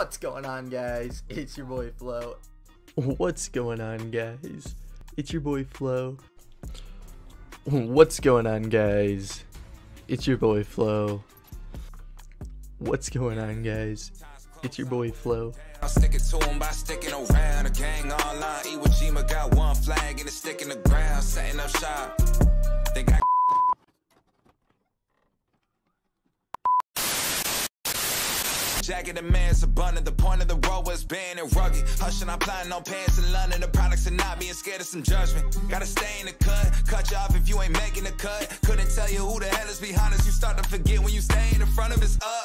What's going on, guys? It's your boy Flow. What's going on, guys? It's your boy Flow. What's going on, guys? It's your boy Flow. What's going on, guys? It's your boy Flow. I'll stick it to him by sticking around. A gang online. Iwo Jima got one flag and it's sticking the ground. Setting up shop. They got. Jagged and man's abundant. The point of the road was being and rugged. Hushing, I'm plotting on pants in London. The products are not being scared of some judgment. Gotta stay in the cut. Cut you off if you ain't making the cut. Couldn't tell you who the hell is behind us. You start to forget when you stay in the front of us up.